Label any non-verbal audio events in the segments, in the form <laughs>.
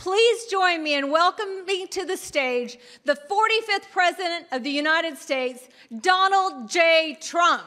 Please join me in welcoming to the stage the 45th President of the United States, Donald J. Trump.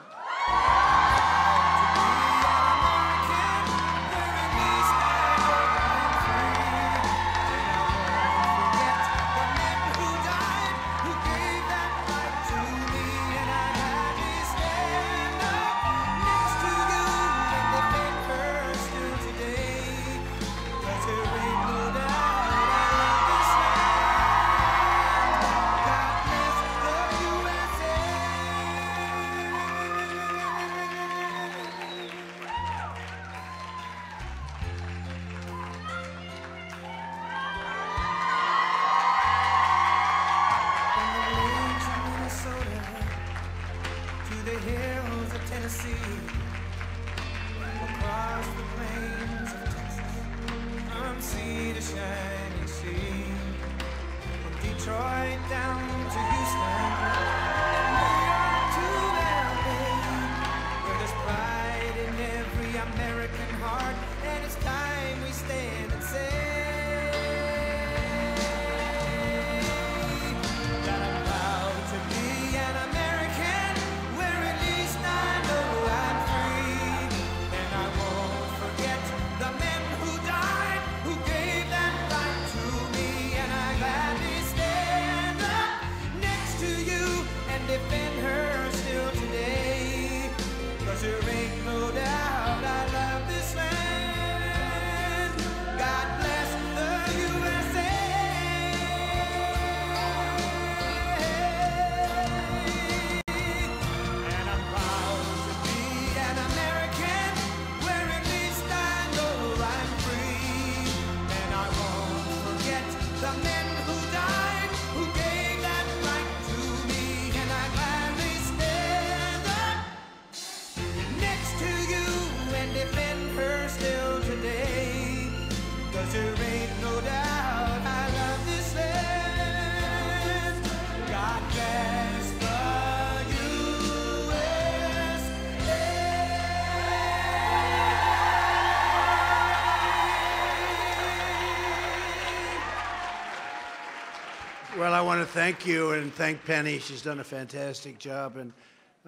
Thank you and thank Penny. She's done a fantastic job, and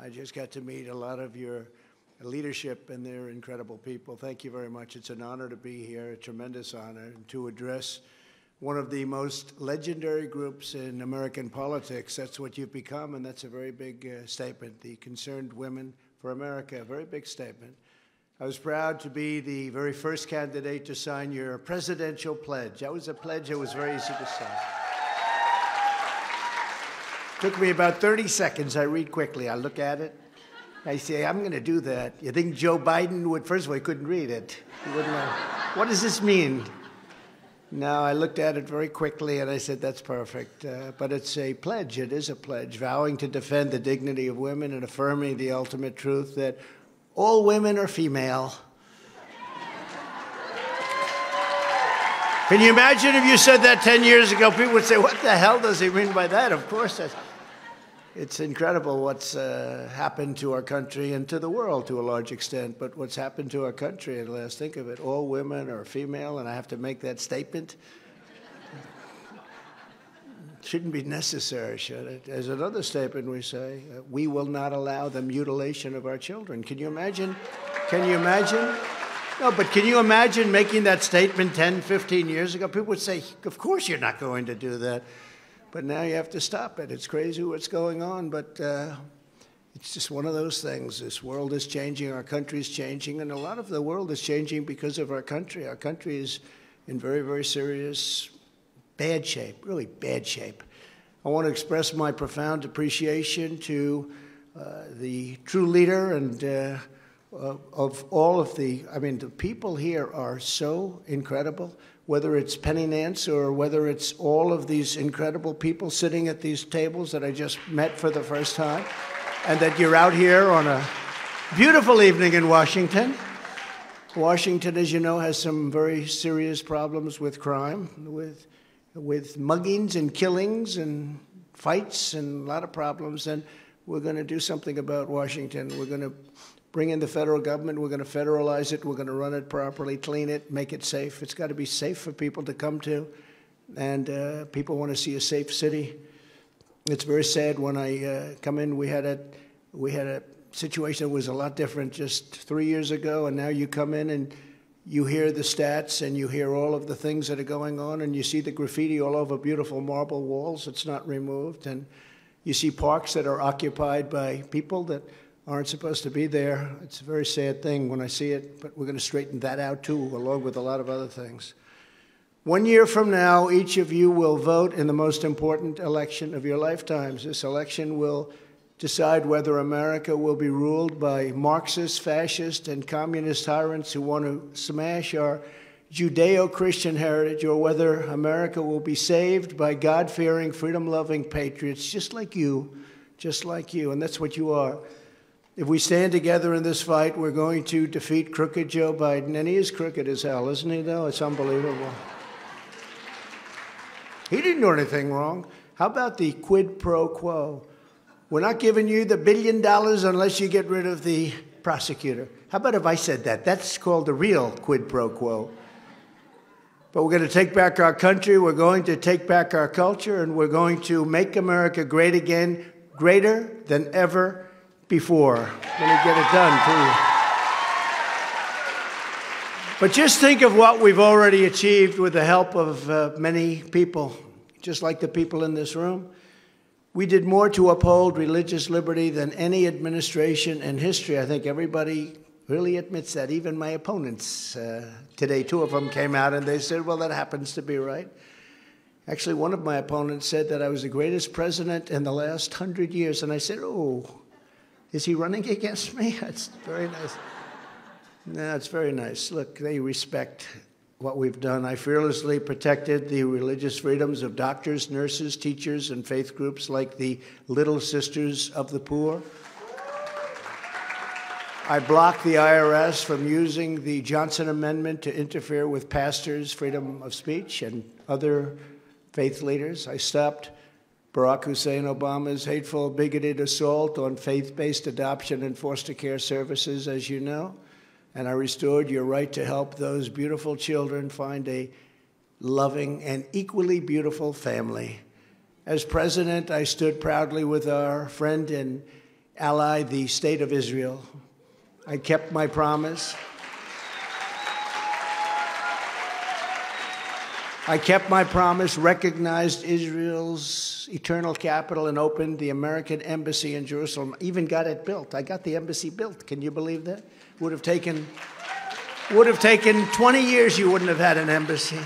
I just got to meet a lot of your leadership, and they're incredible people. Thank you very much. It's an honor to be here, a tremendous honor, and to address one of the most legendary groups in American politics. That's what you've become, and that's a very big uh, statement. The Concerned Women for America, a very big statement. I was proud to be the very first candidate to sign your presidential pledge. That was a pledge that was very easy to sign. It took me about 30 seconds. I read quickly. I look at it. I say, I'm going to do that. You think Joe Biden would? First of all, he couldn't read it. He wouldn't know. What does this mean? No, I looked at it very quickly and I said, that's perfect. Uh, but it's a pledge. It is a pledge, vowing to defend the dignity of women and affirming the ultimate truth that all women are female. Can you imagine if you said that 10 years ago? People would say, What the hell does he mean by that? Of course, that's it's incredible what's uh, happened to our country and to the world to a large extent. But what's happened to our country, at last, think of it all women are female, and I have to make that statement. <laughs> shouldn't be necessary, should it? As another statement we say, uh, we will not allow the mutilation of our children. Can you imagine? Can you imagine? No, but can you imagine making that statement 10, 15 years ago? People would say, of course you're not going to do that. But now you have to stop it. It's crazy what's going on, but uh, it's just one of those things. This world is changing, our country is changing, and a lot of the world is changing because of our country. Our country is in very, very serious bad shape, really bad shape. I want to express my profound appreciation to uh, the true leader and uh, of all of the, I mean, the people here are so incredible whether it's Penny Nance or whether it's all of these incredible people sitting at these tables that I just met for the first time, and that you're out here on a beautiful evening in Washington. Washington, as you know, has some very serious problems with crime, with, with muggings and killings and fights and a lot of problems. And we're going to do something about Washington. We're going to bring in the federal government. We're going to federalize it. We're going to run it properly, clean it, make it safe. It's got to be safe for people to come to, and uh, people want to see a safe city. It's very sad when I uh, come in. We had a we had a situation that was a lot different just three years ago, and now you come in and you hear the stats and you hear all of the things that are going on, and you see the graffiti all over beautiful marble walls. It's not removed, and you see parks that are occupied by people that aren't supposed to be there. It's a very sad thing when I see it, but we're going to straighten that out too, along with a lot of other things. One year from now, each of you will vote in the most important election of your lifetimes. This election will decide whether America will be ruled by Marxist, fascist, and communist tyrants who want to smash our Judeo Christian heritage, or whether America will be saved by God fearing, freedom loving patriots just like you, just like you. And that's what you are. If we stand together in this fight, we're going to defeat crooked Joe Biden. And he is crooked as hell, isn't he, though? It's unbelievable. He didn't do anything wrong. How about the quid pro quo? We're not giving you the billion dollars unless you get rid of the prosecutor. How about if I said that? That's called the real quid pro quo. But we're going to take back our country, we're going to take back our culture, and we're going to make America great again, greater than ever before. Let me get it done, too. But just think of what we've already achieved with the help of uh, many people, just like the people in this room. We did more to uphold religious liberty than any administration in history. I think everybody really admits that. Even my opponents uh, today, two of them came out and they said, well, that happens to be right. Actually, one of my opponents said that I was the greatest president in the last hundred years. And I said, oh, is he running against me? <laughs> That's very nice. No, it's very nice. Look, they respect what we've done. I fearlessly protected the religious freedoms of doctors, nurses, teachers, and faith groups like the Little Sisters of the Poor. I blocked the IRS from using the Johnson Amendment to interfere with pastors' freedom of speech and other faith leaders. I stopped Barack Hussein Obama's hateful, bigoted assault on faith based adoption and foster care services, as you know and I restored your right to help those beautiful children find a loving and equally beautiful family. As president, I stood proudly with our friend and ally, the State of Israel. I kept my promise. I kept my promise, recognized Israel's eternal capital, and opened the American embassy in Jerusalem. Even got it built. I got the embassy built. Can you believe that? Would have taken would have taken 20 years. You wouldn't have had an embassy.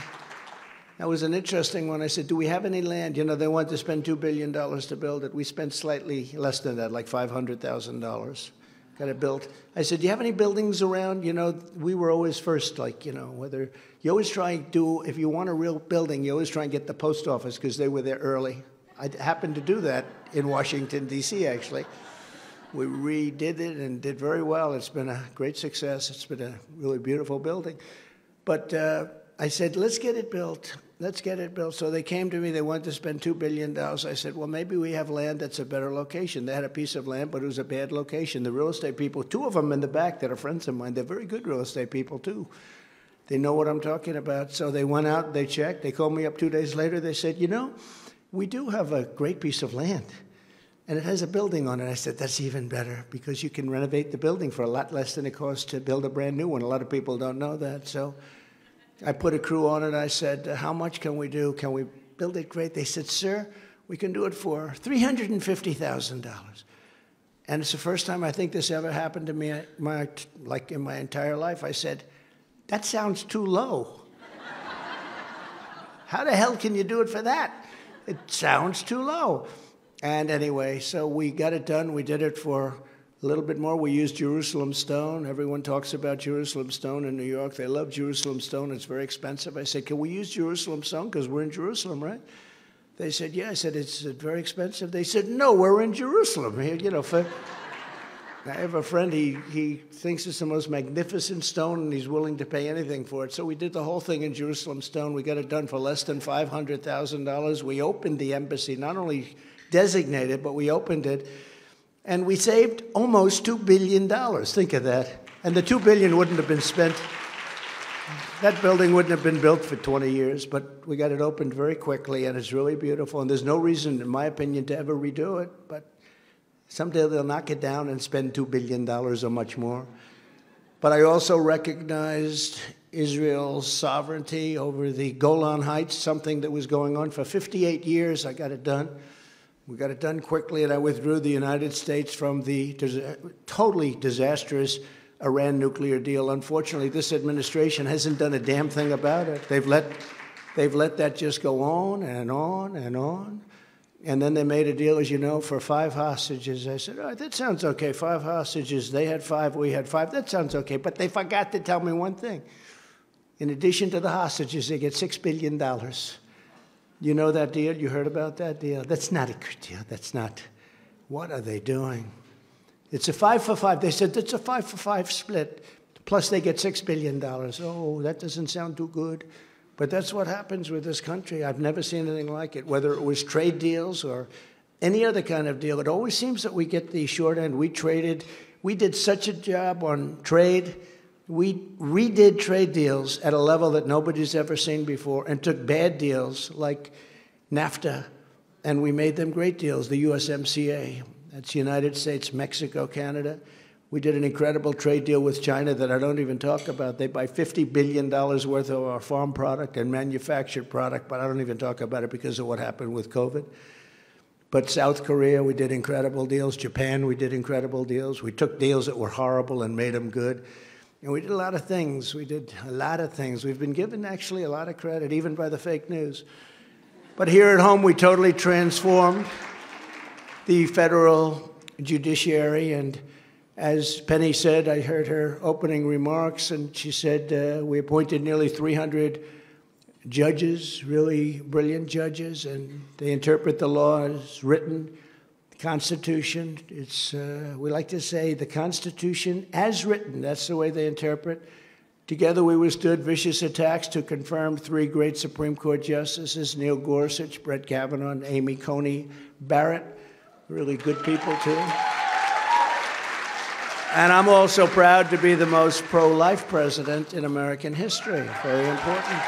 That was an interesting one. I said, "Do we have any land?" You know, they want to spend two billion dollars to build it. We spent slightly less than that, like five hundred thousand dollars. Got it built. I said, "Do you have any buildings around?" You know, we were always first. Like, you know, whether you always try and do if you want a real building, you always try and get the post office because they were there early. I happened to do that in Washington D.C. Actually. We redid it and did very well. It's been a great success. It's been a really beautiful building. But uh, I said, let's get it built. Let's get it built. So they came to me. They wanted to spend $2 billion. I said, well, maybe we have land that's a better location. They had a piece of land, but it was a bad location. The real estate people, two of them in the back that are friends of mine, they're very good real estate people, too. They know what I'm talking about. So they went out, they checked. They called me up two days later. They said, you know, we do have a great piece of land and it has a building on it. I said, that's even better because you can renovate the building for a lot less than it costs to build a brand new one. A lot of people don't know that. So I put a crew on it. I said, uh, how much can we do? Can we build it great? They said, sir, we can do it for $350,000. And it's the first time I think this ever happened to me, my, like in my entire life. I said, that sounds too low. <laughs> How the hell can you do it for that? It sounds too low. And anyway, so we got it done. We did it for a little bit more. We use Jerusalem stone. Everyone talks about Jerusalem stone in New York. They love Jerusalem stone. It's very expensive. I said, Can we use Jerusalem stone? Because we're in Jerusalem, right? They said, Yeah. I said, It's uh, very expensive. They said, No, we're in Jerusalem. <laughs> You know, for. I have a friend, he, he thinks it's the most magnificent stone and he's willing to pay anything for it. So we did the whole thing in Jerusalem stone. We got it done for less than $500,000. We opened the embassy, not only designated, but we opened it. And we saved almost $2 billion. Think of that. And the 2 billion wouldn't have been spent that building wouldn't have been built for 20 years, but we got it opened very quickly, and it's really beautiful. And there's no reason, in my opinion, to ever redo it. But someday they'll knock it down and spend $2 billion or much more. But I also recognized Israel's sovereignty over the Golan Heights, something that was going on for 58 years. I got it done. We got it done quickly, and I withdrew the United States from the totally disastrous Iran nuclear deal. Unfortunately, this administration hasn't done a damn thing about it. They've let, they've let that just go on and on and on. And then they made a deal, as you know, for five hostages. I said, oh, that sounds okay. Five hostages. They had five, we had five. That sounds okay. But they forgot to tell me one thing. In addition to the hostages, they get $6 billion. You know that deal? You heard about that deal? That's not a good deal. That's not. What are they doing? It's a five for five. They said it's a five for five split. Plus, they get $6 billion. Oh, that doesn't sound too good. But that's what happens with this country. I've never seen anything like it, whether it was trade deals or any other kind of deal. It always seems that we get the short end. We traded, we did such a job on trade. We redid trade deals at a level that nobody's ever seen before and took bad deals like NAFTA and we made them great deals, the USMCA. That's United States, Mexico, Canada. We did an incredible trade deal with China that I don't even talk about. They buy $50 billion worth of our farm product and manufactured product, but I don't even talk about it because of what happened with COVID. But South Korea, we did incredible deals. Japan, we did incredible deals. We took deals that were horrible and made them good. And we did a lot of things. We did a lot of things. We've been given actually a lot of credit, even by the fake news. But here at home, we totally transformed the federal judiciary. And as Penny said, I heard her opening remarks, and she said uh, we appointed nearly 300 judges, really brilliant judges, and they interpret the law as written. Constitution, it's, uh, we like to say the Constitution as written. That's the way they interpret. Together we withstood vicious attacks to confirm three great Supreme Court justices Neil Gorsuch, Brett Kavanaugh, and Amy Coney Barrett really good people too. And I'm also proud to be the most pro life president in American history. Very important.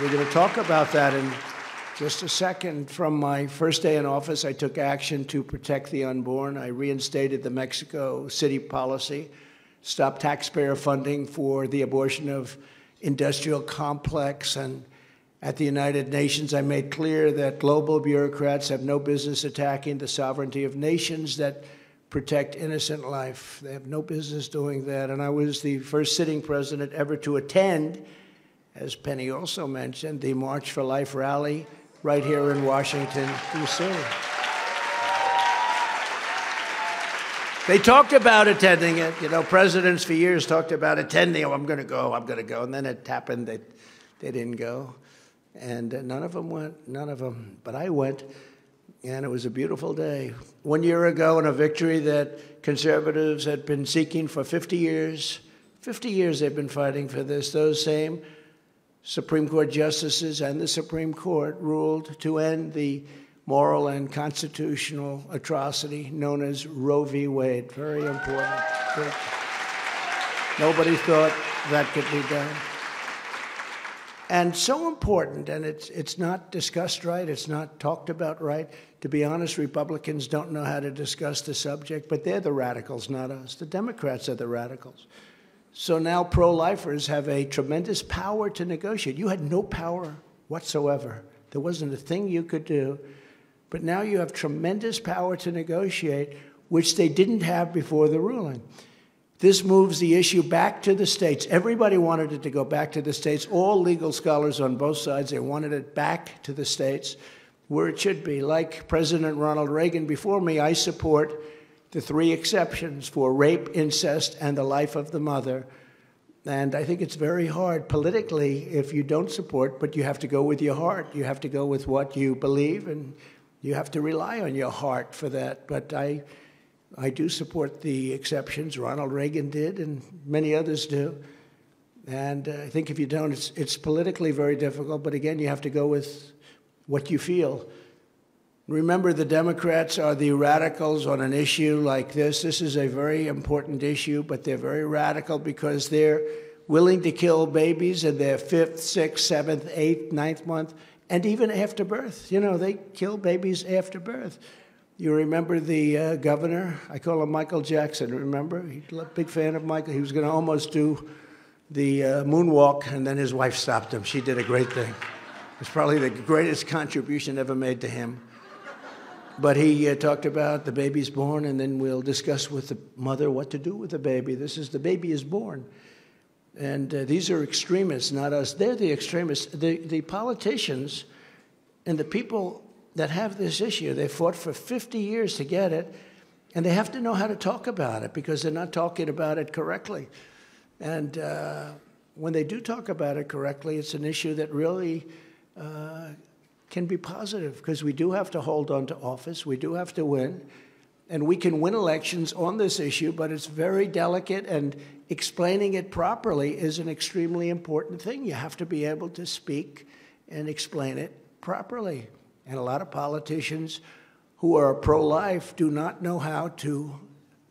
We're going to talk about that in just a second. From my first day in office, I took action to protect the unborn. I reinstated the Mexico City policy, stopped taxpayer funding for the abortion of industrial complex and at the United Nations, I made clear that global bureaucrats have no business attacking the sovereignty of nations that protect innocent life. They have no business doing that. And I was the first sitting president ever to attend, as Penny also mentioned, the March for Life rally right here in Washington, D.C. They talked about attending it. You know, presidents for years talked about attending. Oh, I'm going to go, I'm going to go. And then it happened that they didn't go. And uh, none of them went, none of them. But I went, and it was a beautiful day. One year ago, in a victory that conservatives had been seeking for 50 years, 50 years they've been fighting for this, those same Supreme Court justices and the Supreme Court ruled to end the moral and constitutional atrocity known as Roe v. Wade. Very important. Nobody thought that could be done and so important, and it's, it's not discussed right, it's not talked about right. To be honest, Republicans don't know how to discuss the subject, but they're the radicals, not us. The Democrats are the radicals. So now pro lifers have a tremendous power to negotiate. You had no power whatsoever, there wasn't a thing you could do. But now you have tremendous power to negotiate, which they didn't have before the ruling. This moves the issue back to the states. Everybody wanted it to go back to the states. All legal scholars on both sides, they wanted it back to the states where it should be. Like President Ronald Reagan before me, I support the three exceptions for rape, incest, and the life of the mother. And I think it's very hard politically if you don't support, but you have to go with your heart. You have to go with what you believe, and you have to rely on your heart for that. But I I do support the exceptions. Ronald Reagan did, and many others do. And uh, I think if you don't, it's, it's politically very difficult. But again, you have to go with what you feel. Remember, the Democrats are the radicals on an issue like this. This is a very important issue, but they're very radical because they're willing to kill babies in their fifth, sixth, seventh, eighth, ninth month, and even after birth. You know, they kill babies after birth. You remember the uh, governor? I call him Michael Jackson. Remember? He's a big fan of Michael. He was going to almost do the uh, moonwalk, and then his wife stopped him. She did a great thing. It's probably the greatest contribution ever made to him. But he uh, talked about the baby's born, and then we'll discuss with the mother what to do with the baby. This is the baby is born. And uh, these are extremists, not us. They're the extremists. The, the politicians and the people that have this issue, they fought for 50 years to get it, and they have to know how to talk about it because they're not talking about it correctly. And uh, when they do talk about it correctly, it's an issue that really uh, can be positive because we do have to hold on to office, we do have to win, and we can win elections on this issue, but it's very delicate, and explaining it properly is an extremely important thing. You have to be able to speak and explain it properly. And a lot of politicians who are pro life do not know how to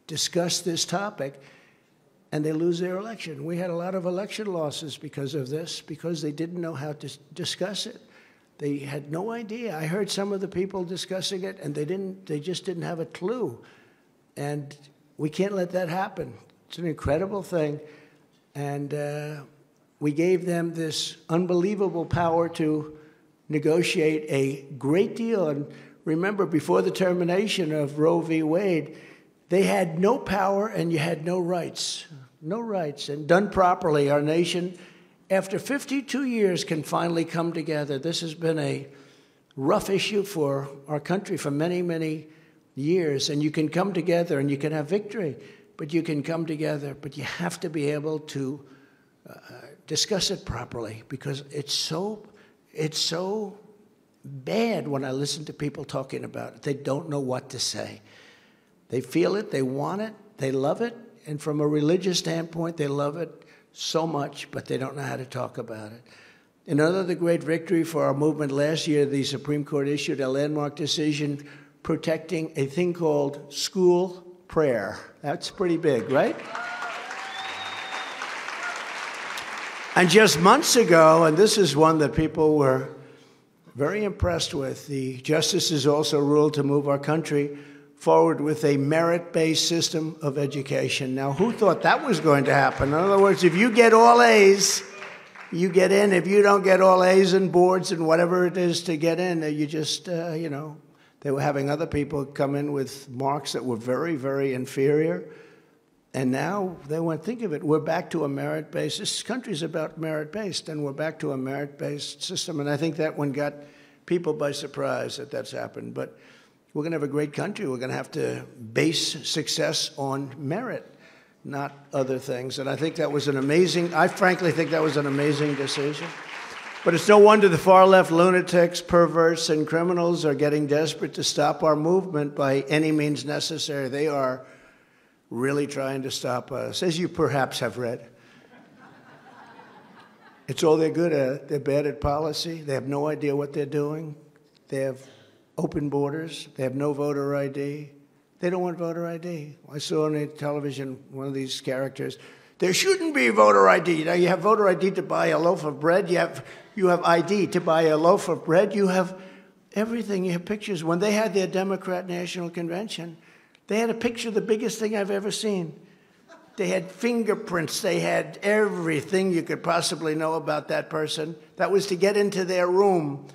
discuss this topic and they lose their election. We had a lot of election losses because of this, because they didn't know how to discuss it. They had no idea. I heard some of the people discussing it, and they didn't. They just didn't have a clue. And we can't let that happen. It's an incredible thing, and uh, we gave them this unbelievable power to negotiate a great deal. And remember, before the termination of Roe v. Wade, they had no power and you had no rights. No rights. And done properly, our nation after 52 years, can finally come together. This has been a rough issue for our country for many, many years. And you can come together and you can have victory, but you can come together, but you have to be able to uh, discuss it properly because it's so, it's so bad when I listen to people talking about it. They don't know what to say. They feel it, they want it, they love it, and from a religious standpoint, they love it so much, but they don't know how to talk about it. Another great victory for our movement last year, the Supreme Court issued a landmark decision protecting a thing called school prayer. That's pretty big, right? And just months ago, and this is one that people were very impressed with, the justices also ruled to move our country forward with a merit based system of education. Now, who thought that was going to happen? In other words, if you get all A's, you get in. If you don't get all A's and boards and whatever it is to get in, you just, uh, you know, they were having other people come in with marks that were very, very inferior. And now they went, think of it, we're back to a merit based, this country's about merit based, and we're back to a merit based system. And I think that one got people by surprise that that's happened. But we're going to have a great country. We're going to have to base success on merit, not other things. And I think that was an amazing, I frankly think that was an amazing decision. But it's no wonder the far left lunatics, perverts, and criminals are getting desperate to stop our movement by any means necessary. They are really trying to stop us, as you perhaps have read. It's all they're good at. They're bad at policy. They have no idea what they're doing. They have open borders. They have no voter ID. They don't want voter ID. I saw on the television one of these characters. There shouldn't be voter ID. Now you have voter ID to buy a loaf of bread. You have you have ID to buy a loaf of bread. You have everything. You have pictures. When they had their Democrat National Convention, they had a picture, the biggest thing I've ever seen. They had fingerprints. They had everything you could possibly know about that person. That was to get into their room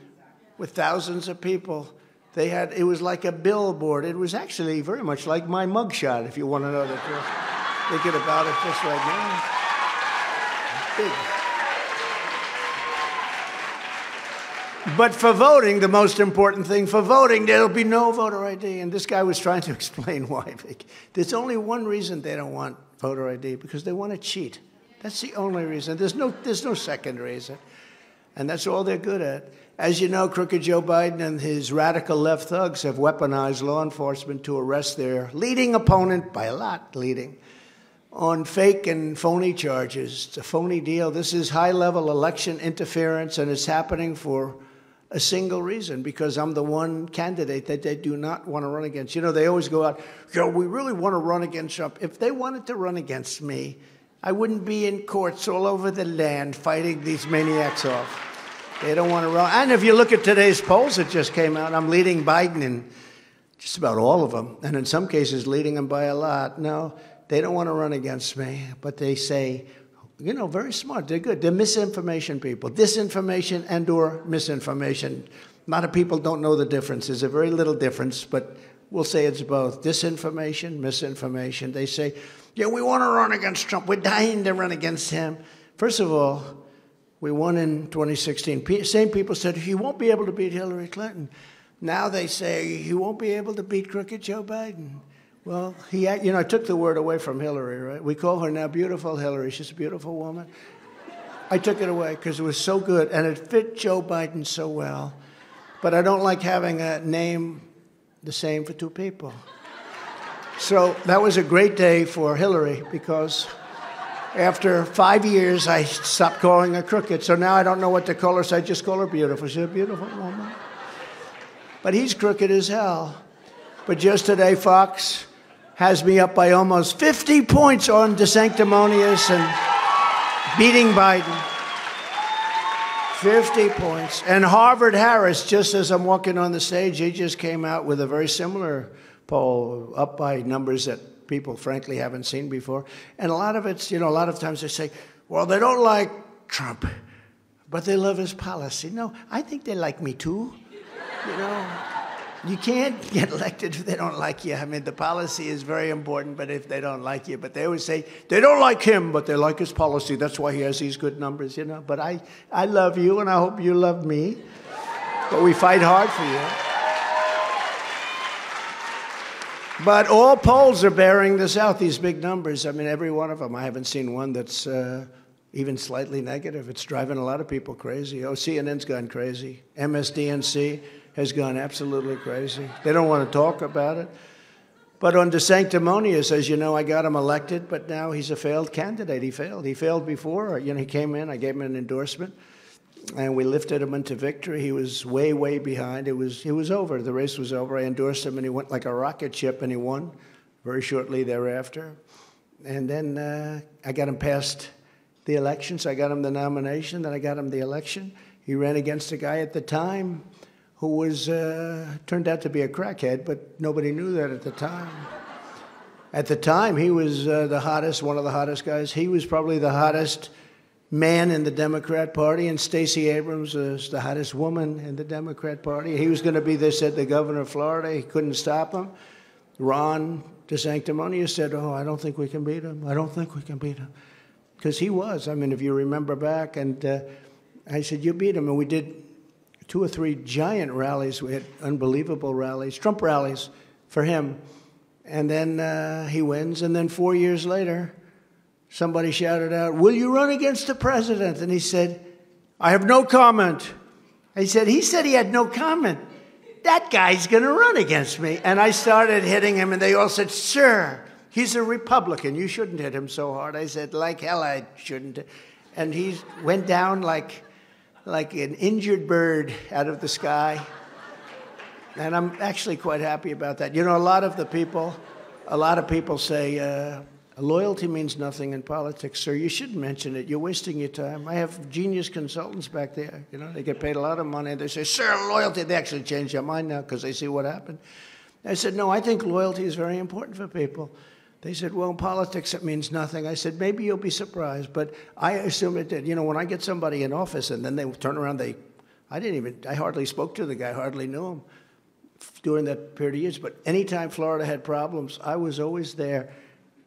with thousands of people. They had, it was like a billboard. It was actually very much like my mugshot, if you want to know the truth. Thinking about it just right now. Big. But for voting, the most important thing for voting, there'll be no voter ID. And this guy was trying to <laughs> explain why. There's only one reason they don't want voter ID because they want to cheat. That's the only reason. There's no, there's no second reason. And that's all they're good at. As you know, crooked Joe Biden and his radical left thugs have weaponized law enforcement to arrest their leading opponent, by a lot leading, on fake and phony charges. It's a phony deal. This is high level election interference, and it's happening for a single reason because I'm the one candidate that they do not want to run against. You know, they always go out, yo, we really want to run against Trump. If they wanted to run against me, I wouldn't be in courts all over the land fighting these maniacs off. They don't want to run. And if you look at today's polls that just came out, I'm leading Biden in just about all of them, and in some cases, leading them by a lot. No, they don't want to run against me, but they say, you know, very smart. They're good. They're misinformation people. Disinformation and or misinformation. A lot of people don't know the difference. There's a very little difference, but we'll say it's both. Disinformation, misinformation. They say, yeah, we want to run against Trump. We're dying to run against him. First of all, we won in 2016. Same people said he won't be able to beat Hillary Clinton. Now they say he won't be able to beat crooked Joe Biden. Well, he, you know, I took the word away from Hillary, right? We call her now beautiful Hillary. She's a beautiful woman. I took it away because it was so good and it fit Joe Biden so well. But I don't like having a name the same for two people. So that was a great day for Hillary because after five years, I stopped calling her crooked. So now I don't know what to call her, so I just call her beautiful. She's a beautiful woman. But he's crooked as hell. But just today, Fox has me up by almost 50 points on DeSanctimonious and beating Biden. 50 points. And Harvard Harris, just as I'm walking on the stage, he just came out with a very similar poll, up by numbers that people frankly haven't seen before. And a lot of it's, you know, a lot of times they say, well, they don't like Trump, but they love his policy. No, I think they like me too. You know, you can't get elected if they don't like you. I mean, the policy is very important, but if they don't like you, but they always say they don't like him, but they like his policy. That's why he has these good numbers, you know. But I, I love you, and I hope you love me. But we fight hard for you. But all polls are bearing this out, these big numbers. I mean, every one of them. I haven't seen one that's uh, even slightly negative. It's driving a lot of people crazy. Oh, CNN's gone crazy. MSDNC has gone absolutely crazy. They don't want to talk about it. But Ron DeSanctimonious, as you know, I got him elected, but now he's a failed candidate. He failed. He failed before. You know, he came in, I gave him an endorsement, and we lifted him into victory. He was way, way behind. It was, it was over. The race was over. I endorsed him, and he went like a rocket ship, and he won very shortly thereafter. And then uh, I got him past the election, so I got him the nomination, then I got him the election. He ran against a guy at the time who was uh, turned out to be a crackhead, but nobody knew that at the time. At the time, he was uh, the hottest, one of the hottest guys. He was probably the hottest man in the Democrat Party, and Stacey Abrams was the hottest woman in the Democrat Party. He was going to be, they said, the governor of Florida. He couldn't stop him. Ron DeSanctimonious said, "Oh, I don't think we can beat him. I don't think we can beat him," because he was. I mean, if you remember back, and uh, I said, "You beat him," and we did two or three giant rallies. We had unbelievable rallies, Trump rallies for him. And then uh, he wins. And then four years later, somebody shouted out, Will you run against the president? And he said, I have no comment. He said, He said he had no comment. That guy's going to run against me. And I started hitting him, and they all said, Sir, he's a Republican. You shouldn't hit him so hard. I said, Like hell, I shouldn't. And he went down like like an injured bird out of the sky. And I'm actually quite happy about that. You know, a lot of the people, a lot of people say, uh, loyalty means nothing in politics, sir. You shouldn't mention it. You're wasting your time. I have genius consultants back there. You know, they get paid a lot of money. They say, sir, loyalty. They actually change their mind now because they see what happened. I said, no, I think loyalty is very important for people. They said, well, in politics, it means nothing. I said, maybe you'll be surprised, but I assume it did. You know, when I get somebody in office and then they turn around, they, I didn't even, I hardly spoke to the guy, hardly knew him during that period of years. But anytime Florida had problems, I was always there.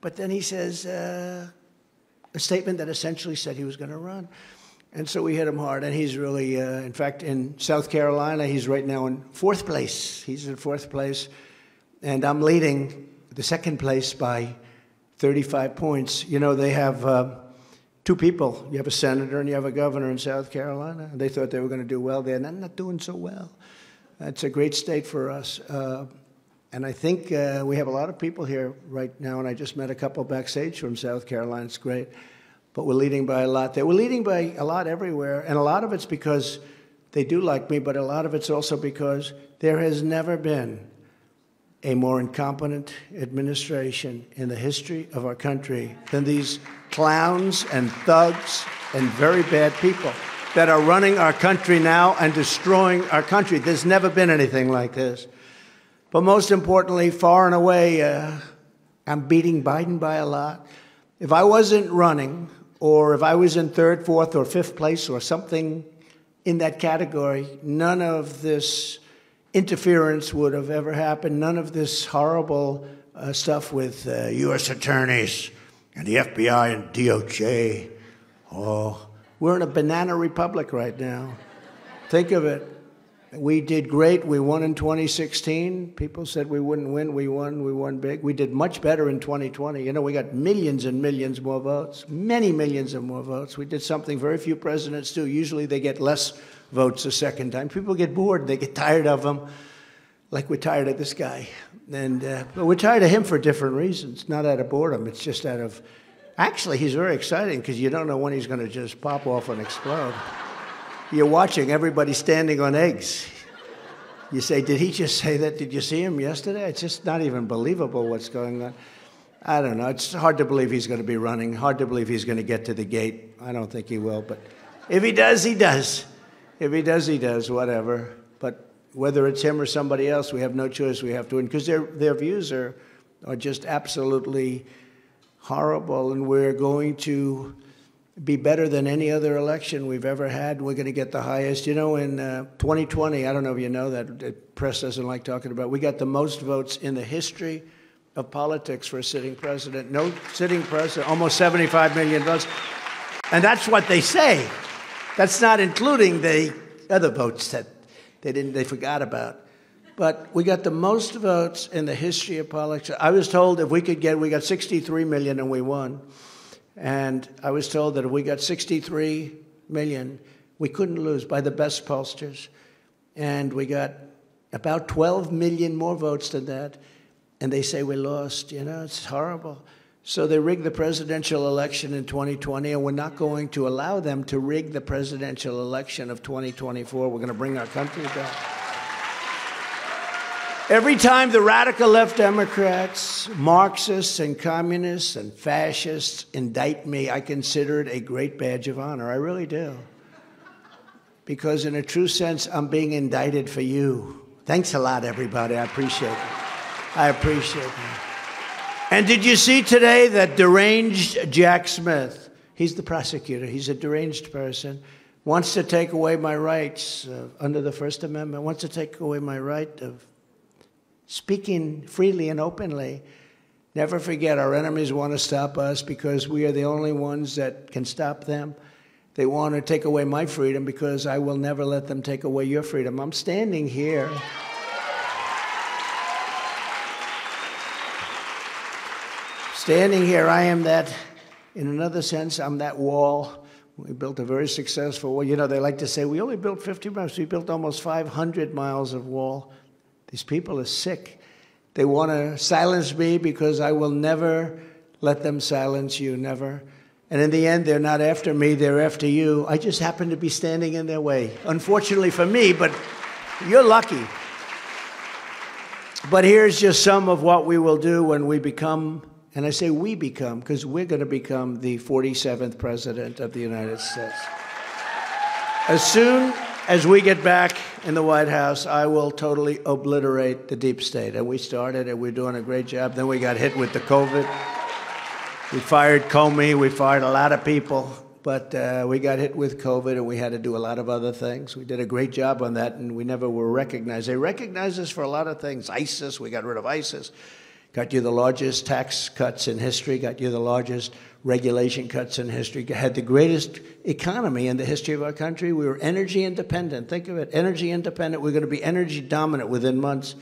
But then he says uh, a statement that essentially said he was going to run. And so we hit him hard, and he's really, uh, in fact, in South Carolina, he's right now in fourth place. He's in fourth place, and I'm leading the second place by 35 points. You know, they have uh, two people. You have a senator and you have a governor in South Carolina. They thought they were going to do well there, and they're not doing so well. It's a great state for us. Uh, and I think uh, we have a lot of people here right now, and I just met a couple backstage from South Carolina. It's great. But we're leading by a lot there. We're leading by a lot everywhere, and a lot of it's because they do like me, but a lot of it's also because there has never been a more incompetent administration in the history of our country than these clowns and thugs and very bad people that are running our country now and destroying our country. There's never been anything like this. But most importantly, far and away, uh, I'm beating Biden by a lot. If I wasn't running, or if I was in third, fourth, or fifth place, or something in that category, none of this interference would have ever happened. None of this horrible uh, stuff with uh, U.S. attorneys and the FBI and DOJ. Oh, we're in a banana republic right now. Think of it. We did great. We won in 2016. People said we wouldn't win. We won. We won big. We did much better in 2020. You know, we got millions and millions more votes, many millions of more votes. We did something very few presidents do. Usually they get less votes a second time. People get bored. They get tired of them, like we're tired of this guy. And uh, but we're tired of him for different reasons, not out of boredom. It's just out of. Actually, he's very exciting because you don't know when he's going to just pop off and explode. You're watching everybody standing on eggs. You say, Did he just say that? Did you see him yesterday? It's just not even believable what's going on. I don't know. It's hard to believe he's going to be running, hard to believe he's going to get to the gate. I don't think he will, but if he does, he does. If he does, he does, whatever. But whether it's him or somebody else, we have no choice. We have to win because their, their views are, are just absolutely horrible, and we're going to be better than any other election we've ever had. We're going to get the highest. You know, in uh, 2020, I don't know if you know that, the press doesn't like talking about, we got the most votes in the history of politics for a sitting president. No sitting president, almost 75 million votes. And that's what they say. That's not including the other votes that they didn't, they forgot about. But we got the most votes in the history of politics. I was told if we could get, we got 63 million and we won. And I was told that if we got 63 million, we couldn't lose by the best pollsters. And we got about 12 million more votes than that. And they say we lost. You know, it's horrible. So they rigged the presidential election in 2020, and we're not going to allow them to rig the presidential election of 2024. We're going to bring our country back. Every time the radical left Democrats, Marxists, and communists and fascists indict me, I consider it a great badge of honor. I really do. Because, in a true sense, I'm being indicted for you. Thanks a lot, everybody. I appreciate it. I appreciate it. And did you see today that deranged Jack Smith? He's the prosecutor, he's a deranged person. Wants to take away my rights uh, under the First Amendment, wants to take away my right of speaking freely and openly. Never forget, our enemies want to stop us because we are the only ones that can stop them. They want to take away my freedom because I will never let them take away your freedom. I'm standing here. Standing here, I am that, in another sense, I'm that wall. We built a very successful wall. You know, they like to say, we only built 50 miles. We built almost 500 miles of wall. These people are sick. They want to silence me because I will never let them silence you, never. And in the end, they're not after me, they're after you. I just happen to be standing in their way. Unfortunately for me, but you're lucky. But here's just some of what we will do when we become and I say we become because we're going to become the 47th president of the United States. As soon as we get back in the White House, I will totally obliterate the deep state. And we started, and we're doing a great job. Then we got hit with the COVID. We fired Comey, we fired a lot of people, but uh, we got hit with COVID and we had to do a lot of other things. We did a great job on that, and we never were recognized. They recognized us for a lot of things. ISIS, we got rid of ISIS got you the largest tax cuts in history, got you the largest regulation cuts in history, had the greatest economy in the history of our country. We were energy independent. Think of it energy independent. We're going to be energy dominant within months.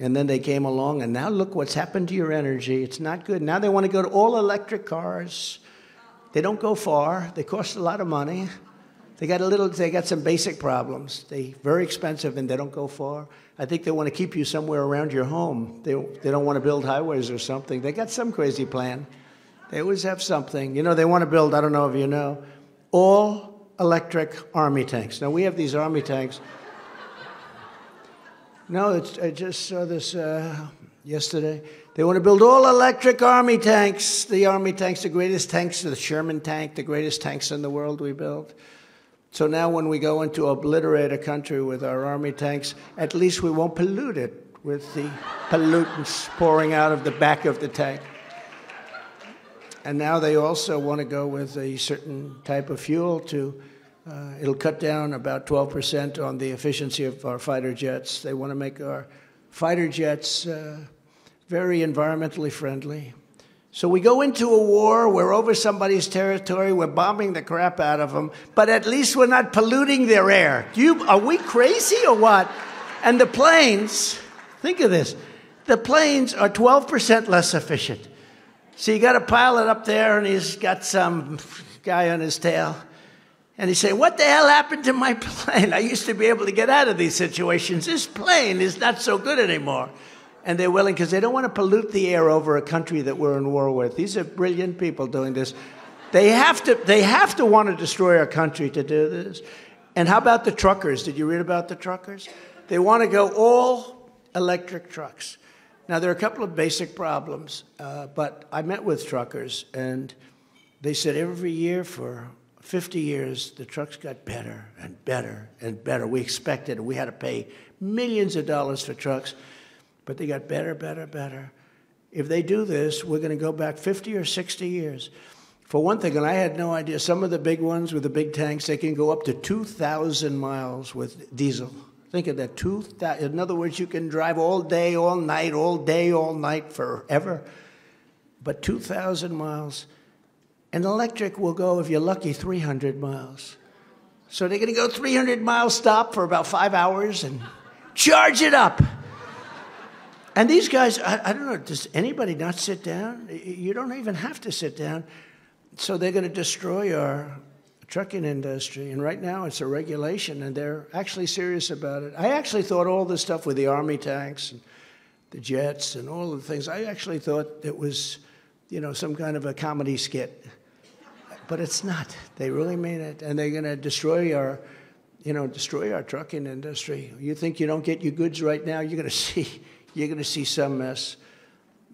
And then they came along, and now look what's happened to your energy. It's not good. Now they want to go to all electric cars. They don't go far, they cost a lot of money. They got a little, they got some basic problems. They very expensive and they don't go far. I think they want to keep you somewhere around your home. They, they don't want to build highways or something. They got some crazy plan. They always have something. You know, they want to build, I don't know if you know, all electric army tanks. Now, we have these army tanks. <laughs> No, I just saw this uh, yesterday. They want to build all electric army tanks. The army tanks, the greatest tanks, the Sherman tank, the greatest tanks in the world we built. So now, when we go into obliterate a country with our army tanks, at least we won't pollute it with the pollutants pouring out of the back of the tank. And now they also want to go with a certain type of fuel to, uh, it'll cut down about 12% on the efficiency of our fighter jets. They want to make our fighter jets uh, very environmentally friendly. So we go into a war, we're over somebody's territory, we're bombing the crap out of them, but at least we're not polluting their air. You, are we crazy or what? And the planes, think of this, the planes are 12% less efficient. So you got a pilot up there, and he's got some guy on his tail. And he say, What the hell happened to my <laughs> plane? I used to be able to get out of these situations. This plane is not so good anymore. And they're willing because they don't want to pollute the air over a country that we're in war with. These are brilliant people doing this. They have to, they have to want to destroy our country to do this. And how about the truckers? Did you read about the truckers? They want to go all electric trucks. Now, there are a couple of basic problems, uh, but I met with truckers, and they said every year for 50 years, the trucks got better and better and better. We expected. We had to pay millions of dollars for trucks, but they got better, better, better. If they do this, we're going to go back 50 or 60 years. For one thing, and I had no idea, some of the big ones with the big tanks, they can go up to 2,000 miles with diesel. Think of that. In other words, you can drive all day, all night, all day, all night, forever. But 2,000 miles. An electric will go, if you're lucky, 300 miles. So they're going to go 300 miles, stop for about five hours, and charge it up. And these guys, I, I, don't know, does anybody not sit down? You don't even have to sit down. So they're going to destroy our trucking industry. And right now it's a regulation, and they're actually serious about it. I actually thought all this stuff with the Army tanks and the jets and all the things, I actually thought it was, you know, some kind of a comedy skit. But it's not. They really mean it. And they're going to destroy our, you know, destroy our trucking industry. You think you don't get your goods right now, you're going <laughs> to see, you're going to see some mess.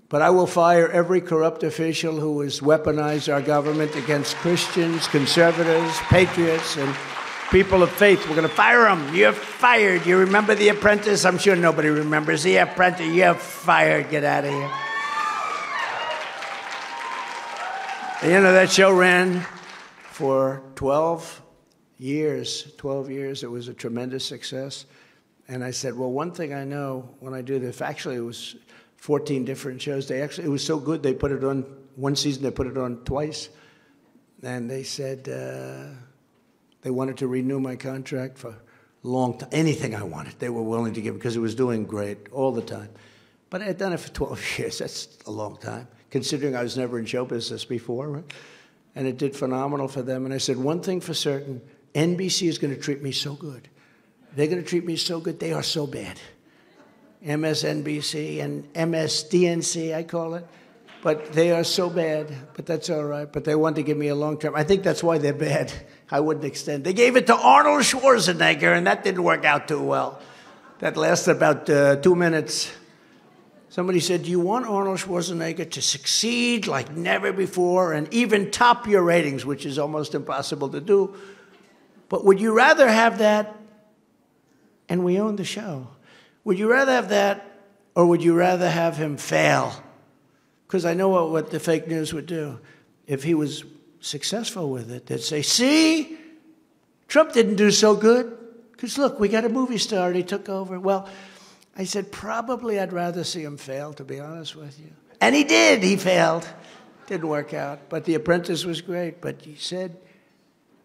But I will fire every corrupt official who has weaponized our government against Christians, conservatives, patriots, and people of faith. We're going to fire them. You're fired. You remember The Apprentice? I'm sure nobody remembers The Apprentice. You're fired. Get out of here. You know, that show ran for 12 years. 12 years. It was a tremendous success. And I said, well, one thing I know when I do this, actually, it was 14 different shows. They actually, it was so good, they put it on one season, they put it on twice. And they said uh, they wanted to renew my contract for long time. Anything I wanted, they were willing to give because it was doing great all the time. But I had done it for 12 <laughs> years. That's a long time, considering I was never in show business before. Right? And it did phenomenal for them. And I said, one thing for certain NBC is going to treat me so good. They're going to treat me so good. They are so bad. MSNBC and MSDNC, I call it. But they are so bad, but that's all right. But they want to give me a long term. I think that's why they're bad. <laughs> I wouldn't extend. They gave it to Arnold Schwarzenegger, and that didn't work out too well. That lasted about uh, two minutes. Somebody said, Do you want Arnold Schwarzenegger to succeed like never before and even top your ratings, which is almost impossible to do? But would you rather have that and we own the show? Would you rather have that or would you rather have him fail? Because I know what, what the fake news would do. If he was successful with it, they'd say, see, Trump didn't do so good. Because look, we got a movie star and he took over. Well, I said, probably I'd rather see him fail, to be honest with you. And he did, he failed. Didn't work out. But The Apprentice was great. But he said,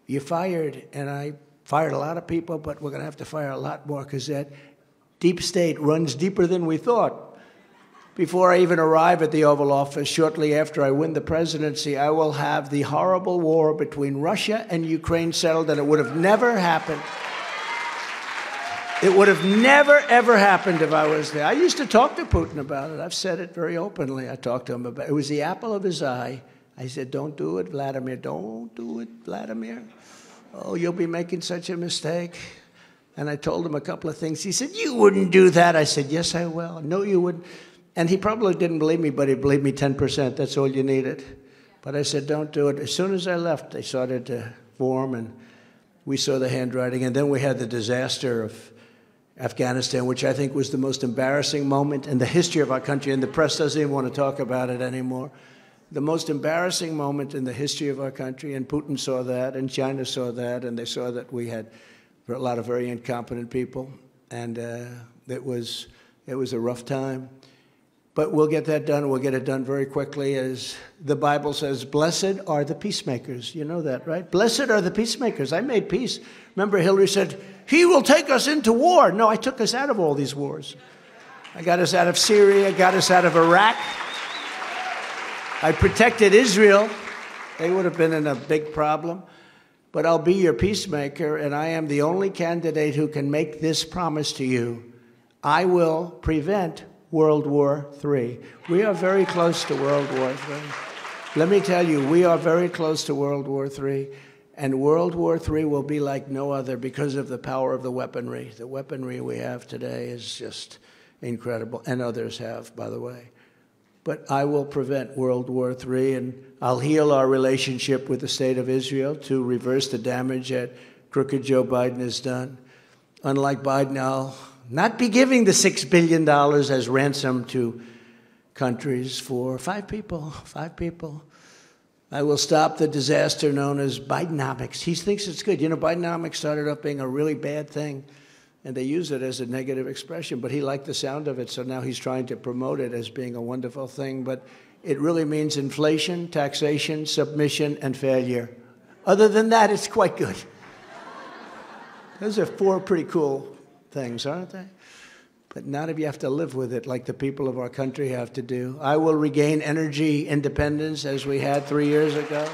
you fired. And I fired a lot of people, but we're going to have to fire a lot more because that deep state runs deeper than we thought. Before I even arrive at the Oval Office, shortly after I win the presidency, I will have the horrible war between Russia and Ukraine settled, and it would have never happened. It would have never, ever happened if I was there. I used to talk to Putin about it. I've said it very openly. I talked to him about it. It was the apple of his eye. I said, Don't do it, Vladimir. Don't do it, Vladimir. Oh, you'll be making such a mistake. And I told him a couple of things. He said, You wouldn't do that. I said, Yes, I will. No, you wouldn't. And he probably didn't believe me, but he believed me 10%. That's all you needed. But I said, Don't do it. As soon as I left, they started to form, and we saw the handwriting. And then we had the disaster of Afghanistan, which I think was the most embarrassing moment in the history of our country, and the press doesn't even want to talk about it anymore. The most embarrassing moment in the history of our country, and Putin saw that, and China saw that, and they saw that we had a lot of very incompetent people, and uh, it was it was a rough time. But we'll get that done. We'll get it done very quickly. As the Bible says, blessed are the peacemakers. You know that, right? Blessed are the peacemakers. I made peace. Remember, Hillary said, He will take us into war. No, I took us out of all these wars. I got us out of Syria, got us out of Iraq. I protected Israel. They would have been in a big problem but I'll be your peacemaker, and I am the only candidate who can make this promise to you. I will prevent World War III. We are very close to World War III. Let me tell you, we are very close to World War III, and World War III will be like no other because of the power of the weaponry. The weaponry we have today is just incredible, and others have, by the way but I will prevent World War III and I'll heal our relationship with the state of Israel to reverse the damage that crooked Joe Biden has done. Unlike Biden, I'll not be giving the $6 billion as ransom to countries for five people, five people. I will stop the disaster known as Bidenomics. He thinks it's good. You know, Bidenomics started up being a really bad thing and they use it as a negative expression, but he liked the sound of it, so now he's trying to promote it as being a wonderful thing. But it really means inflation, taxation, submission, and failure. Other than that, it's quite good. Those are four pretty cool things, aren't they? But not if you have to live with it like the people of our country have to do. I will regain energy independence as we had three years ago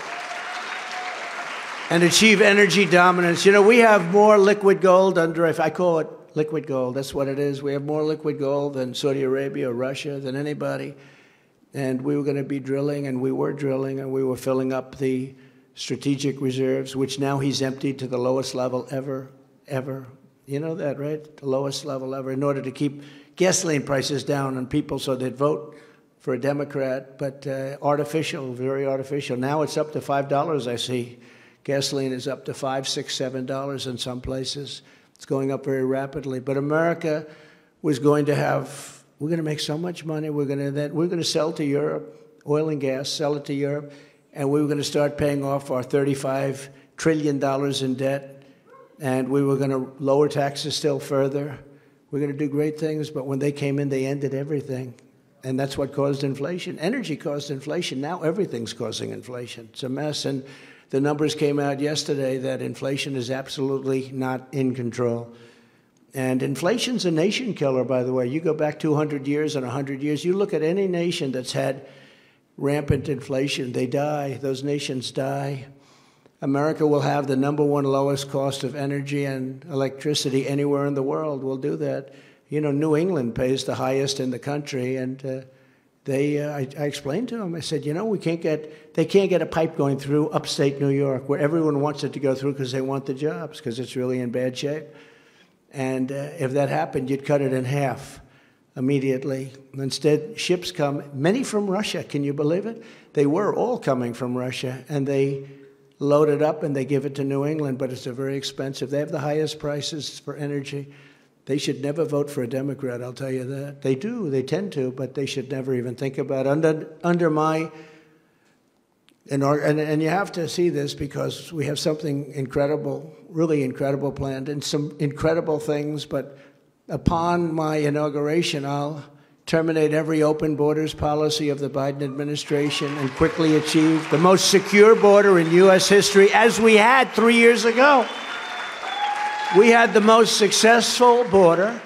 and achieve energy dominance. You know, we have more liquid gold under, if I call it liquid gold, that's what it is. We have more liquid gold than Saudi Arabia or Russia, than anybody. And we were going to be drilling, and we were drilling, and we were filling up the strategic reserves, which now he's emptied to the lowest level ever, ever. You know that, right? The lowest level ever, in order to keep gasoline prices down on people so they'd vote for a Democrat, but uh, artificial, very artificial. Now it's up to $5, I see. Gasoline is up to five, six, seven dollars in some places. It's going up very rapidly. But America was going to have, we're going to make so much money. We're going to then, we're going to sell to Europe, oil and gas, sell it to Europe, and we were going to start paying off our 35 trillion dollars in debt, and we were going to lower taxes still further. We're going to do great things, but when they came in, they ended everything. And that's what caused inflation. Energy caused inflation. Now everything's causing inflation. It's a mess. And the numbers came out yesterday that inflation is absolutely not in control. And inflation's a nation killer, by the way. You go back 200 years and 100 years, you look at any nation that's had rampant inflation, they die. Those nations die. America will have the number one lowest cost of energy and electricity anywhere in the world. We'll do that. You know, New England pays the highest in the country, and uh, they, uh, I, I, explained to them, I said, you know, we can't get, they can't get a pipe going through upstate New York where everyone wants it to go through because they want the jobs, because it's really in bad shape. And uh, if that happened, you'd cut it in half immediately. Instead, ships come, many from Russia, can you believe it? They were all coming from Russia, and they load it up and they give it to New England, but it's a very expensive. They have the highest prices for energy. They should never vote for a Democrat, I'll tell you that. They do, they tend to, but they should never even think about it. Under, under my, and, and you have to see this because we have something incredible, really incredible planned, and some incredible things, but upon my inauguration, I'll terminate every open borders policy of the Biden administration and quickly achieve the most secure border in U.S. history, as we had three years ago. We had the most successful border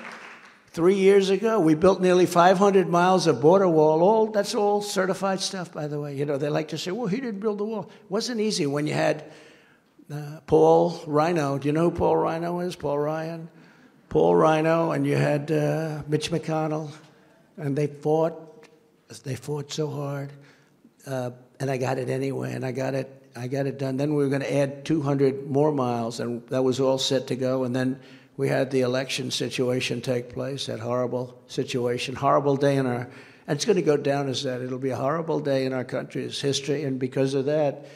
three years ago. We built nearly 500 miles of border wall. All that's all certified stuff, by the way. You know, they like to say, "Well, he didn't build the wall." It wasn't easy when you had uh, Paul Rhino. Do you know who Paul Rhino is? Paul Ryan. Paul Rhino, and you had uh, Mitch McConnell, and they fought. They fought so hard, uh, and I got it anyway. And I got it I got it done. Then we were going to add 200 more miles, and that was all set to go. And then we had the election situation take place, that horrible situation, horrible day in our, and it's going to go down as that. It'll be a horrible day in our country's history. And because of that,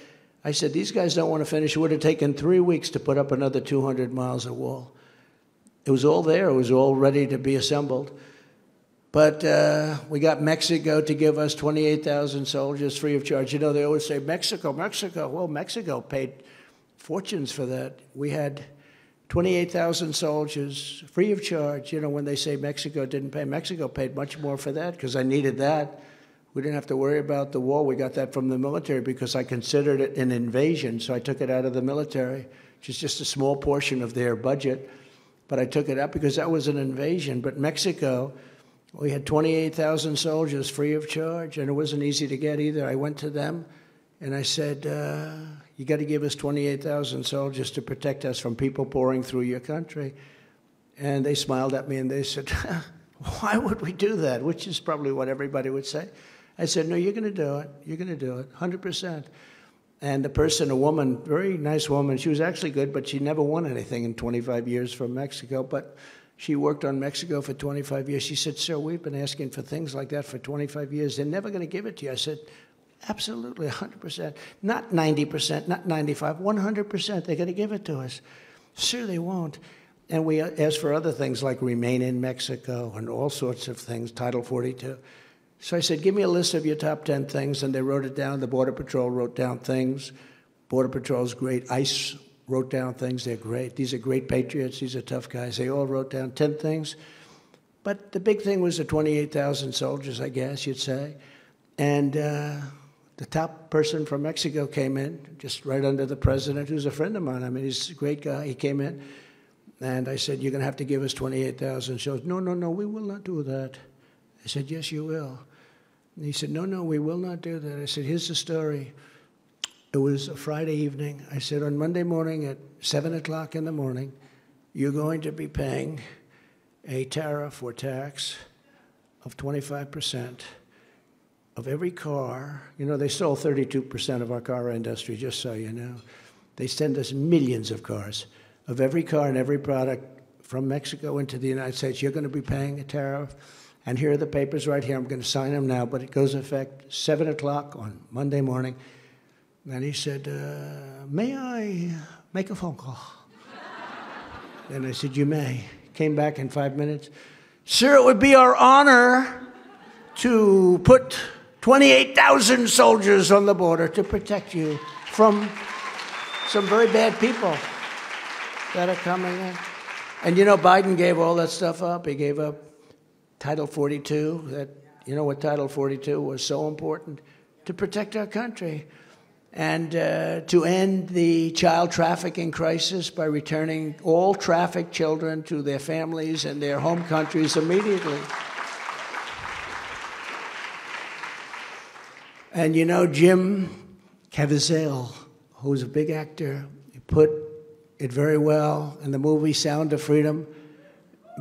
I said, these guys don't want to finish. It would have taken three weeks to put up another 200 miles of wall. It was all there, it was all ready to be assembled. But uh, we got Mexico to give us 28,000 soldiers free of charge. You know, they always say, Mexico, Mexico. Well, Mexico paid fortunes for that. We had 28,000 soldiers free of charge. You know, when they say Mexico didn't pay, Mexico paid much more for that because I needed that. We didn't have to worry about the war. We got that from the military because I considered it an invasion, so I took it out of the military, which is just a small portion of their budget. But I took it out because that was an invasion. But Mexico, we had 28,000 soldiers free of charge, and it wasn't easy to get either. I went to them and I said, uh, You got to give us 28,000 soldiers to protect us from people pouring through your country. And they smiled at me and they said, <laughs> Why would we do that? Which is probably what everybody would say. I said, No, you're going to do it. You're going to do it, 100%. And the person, a woman, very nice woman, she was actually good, but she never won anything in 25 years from Mexico. But she worked on Mexico for 25 years. She said, Sir, we've been asking for things like that for 25 years. They're never going to give it to you. I said, Absolutely, 100%. Not 90%, not 95, 100%. They're going to give it to us. Sure, they won't. And we asked for other things like remain in Mexico and all sorts of things, Title 42. So I said, Give me a list of your top 10 things. And they wrote it down. The Border Patrol wrote down things. Border Patrol's great. ICE wrote down things. They're great. These are great patriots. These are tough guys. They all wrote down 10 things. But the big thing was the 28,000 soldiers, I guess you'd say. And uh, the top person from Mexico came in, just right under the president, who's a friend of mine. I mean, he's a great guy. He came in, and I said, You're going to have to give us 28,000 soldiers. No, no, no, we will not do that. I said, Yes, you will. And he said, No, no, we will not do that. I said, Here's the story. It was a Friday evening. I said, on Monday morning at 7 o'clock in the morning, you're going to be paying a tariff or tax of 25% of every car. You know, they stole 32% of our car industry, just so you know. They send us millions of cars. Of every car and every product from Mexico into the United States, you're going to be paying a tariff. And here are the papers right here. I'm going to sign them now, but it goes effect 7 o'clock on Monday morning. And he said, uh, May I make a phone call? and I said, You may. Came back in five minutes. Sir, it would be our honor to put 28,000 soldiers on the border to protect you from some very bad people that are coming in. And you know, Biden gave all that stuff up. He gave up Title 42. That you know what Title 42 was so important to protect our country and uh, to end the child trafficking crisis by returning all trafficked children to their families and their home countries immediately. And you know, Jim Caviezel, who's a big actor, he put it very well in the movie Sound of Freedom.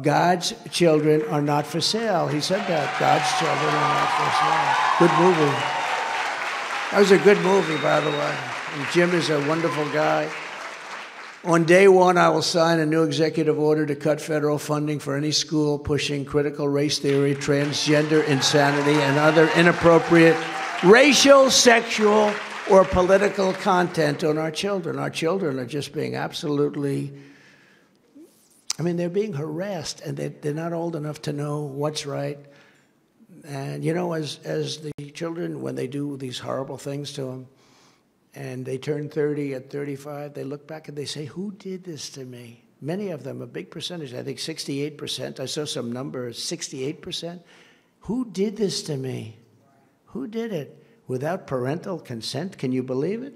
God's children are not for sale. He said that. God's children are not for sale. Good movie. That was a good movie, by the way. And Jim is a wonderful guy. On day one, I will sign a new executive order to cut federal funding for any school pushing critical race theory, transgender insanity, and other inappropriate racial, sexual, or political content on our children. Our children are just being absolutely, I mean, they're being harassed and they're not old enough to know what's right and you know, as as the children, when they do these horrible things to them, and they turn 30 at 35, they look back and they say, "Who did this to me?" Many of them, a big percentage, I think 68%. I saw some numbers, 68%. Who did this to me? Who did it? Without parental consent? Can you believe it?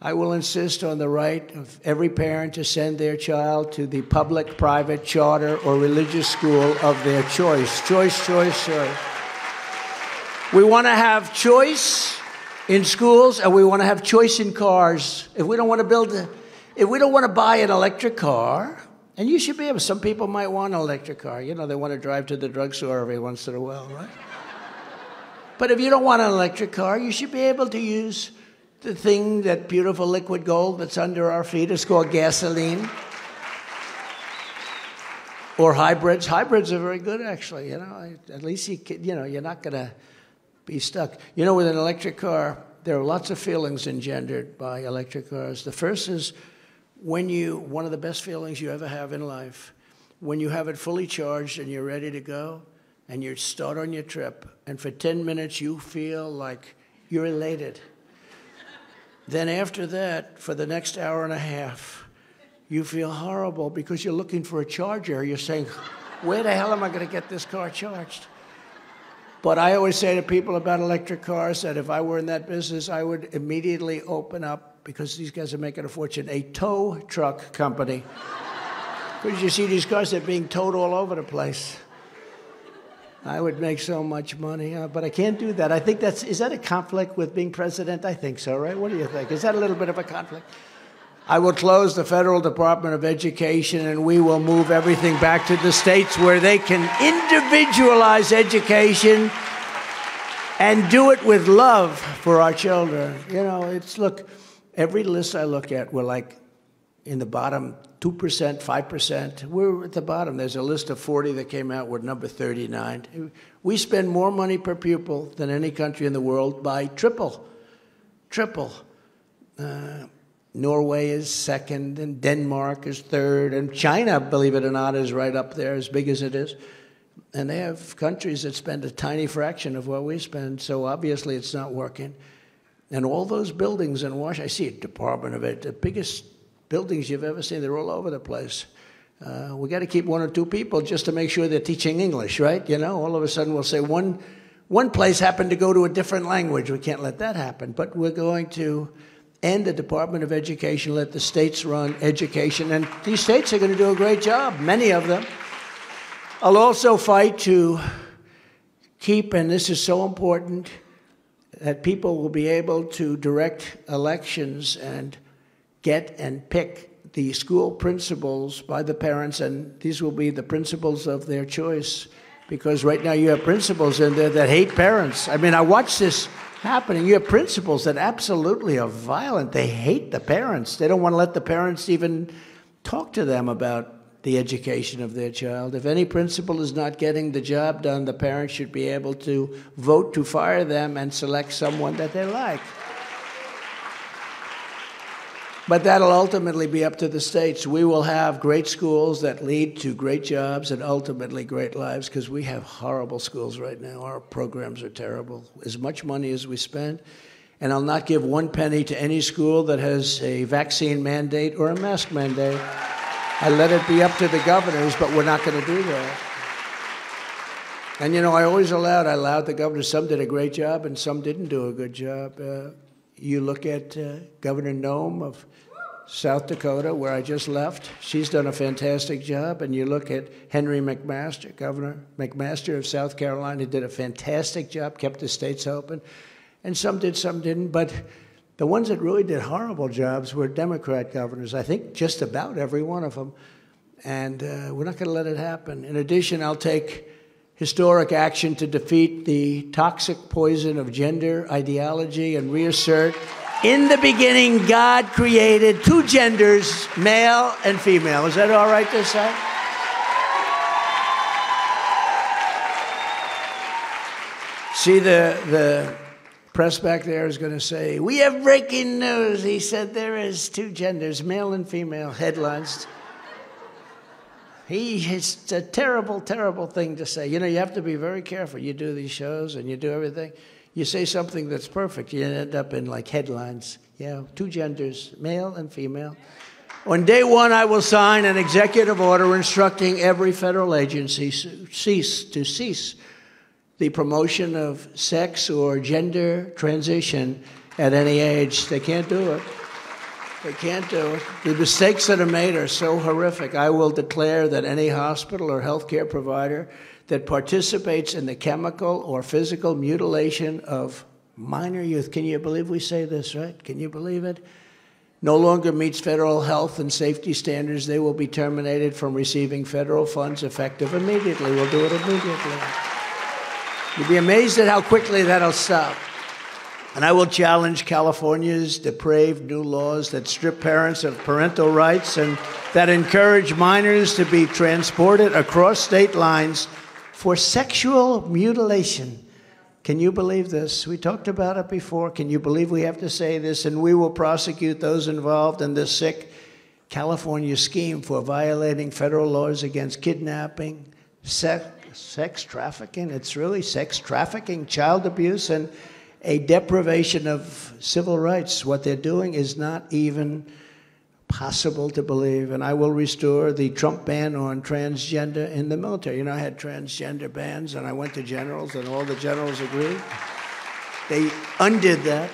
I will insist on the right of every parent to send their child to the public, private, charter, or religious school of their choice. Choice, choice, choice. We want to have choice in schools and we want to have choice in cars. If we don't want to build, a, if we don't want to buy an electric car, and you should be able, some people might want an electric car. You know, they want to drive to the drugstore every once in a while, right? but if you don't want an electric car, you should be able to use the thing, that beautiful liquid gold that's under our feet is called gasoline. Or hybrids. Hybrids are very good, actually. You know, at least you can, you know you're not going to be stuck. You know, with an electric car, there are lots of feelings engendered by electric cars. The first is when you one of the best feelings you ever have in life, when you have it fully charged and you're ready to go, and you start on your trip, and for 10 minutes you feel like you're elated. then after that, for the next hour and a half, you feel horrible because you're looking for a charger. You're saying, where the hell am I going to get this car charged? But I always say to people about electric cars that if I were in that business, I would immediately open up, because these guys are making a fortune, a tow truck company. <laughs> Because you see these cars, they're being towed all over the place. I would make so much money, uh, but I can't do that. I think that's, is that a conflict with being president? I think so, right? What do you think? Is that a little bit of a conflict? I will close the Federal Department of Education and we will move everything back to the states where they can individualize education and do it with love for our children. You know, it's look, every list I look at, we're like in the bottom 2%, 5%. We're at the bottom. There's a list of 40 that came out, we're number 39. We spend more money per pupil than any country in the world by triple. Triple. Uh, Norway is second, and Denmark is third, and China, believe it or not, is right up there, as big as it is. And they have countries that spend a tiny fraction of what we spend, so obviously it's not working. And all those buildings in Washington, I see a Department of It, the biggest buildings you've ever seen, they're all over the place. Uh, we got to keep one or two people just to make sure they're teaching English, right? You know, all of a sudden we'll say one, one place happened to go to a different language. We can't let that happen. But we're going to and the Department of Education let the states run education. And these states are going to do a great job, many of them. I'll also fight to keep, and this is so important, that people will be able to direct elections and get and pick the school principals by the parents, and these will be the principals of their choice. Because right now you have principals in there that hate parents. I mean, I watch this happening. You have principals that absolutely are violent. They hate the parents. They don't want to let the parents even talk to them about the education of their child. If any principal is not getting the job done, the parents should be able to vote to fire them and select someone that they like. But that'll ultimately be up to the states. We will have great schools that lead to great jobs and ultimately great lives because we have horrible schools right now. Our programs are terrible. As much money as we spend, and I'll not give one penny to any school that has a vaccine mandate or a mask mandate. I let it be up to the governors, but we're not going to do that. And you know, I always allowed, I allowed the governors, some did a great job and some didn't do a good job. Uh, you look at uh, Governor Noem of South Dakota, where I just left. She's done a fantastic job. And you look at Henry McMaster, Governor McMaster of South Carolina, did a fantastic job, kept the states open. And some did, some didn't. But the ones that really did horrible jobs were Democrat governors. I think just about every one of them. And uh, we're not going to let it happen. In addition, I'll take historic action to defeat the toxic poison of gender ideology and reassert in the beginning, God created two genders, male and female. Is that all right to say? See, the, the press back there is going to say, We have breaking news. He said there is two genders, male and female, headlines. He, it's a terrible, terrible thing to say. You know, you have to be very careful. You do these shows and you do everything. You say something that's perfect, you end up in like headlines. Yeah, two genders, male and female. On day one, I will sign an executive order instructing every federal agency cease to cease the promotion of sex or gender transition at any age. They can't do it. They can't do it. The mistakes that are made are so horrific. I will declare that any hospital or healthcare provider that participates in the chemical or physical mutilation of minor youth. Can you believe we say this, right? Can you believe it? No longer meets federal health and safety standards, they will be terminated from receiving federal funds effective immediately. We'll do it immediately. You'll be amazed at how quickly that'll stop. And I will challenge California's depraved new laws that strip parents of parental rights and that encourage minors to be transported across state lines for sexual mutilation. Can you believe this? We talked about it before. Can you believe we have to say this? And we will prosecute those involved in this sick California scheme for violating federal laws against kidnapping, sex, sex trafficking. It's really sex trafficking, child abuse, and a deprivation of civil rights. What they're doing is not even possible to believe. And I will restore the Trump ban on transgender in the military. You know, I had transgender bans, and I went to generals, and all the generals agreed. They undid that.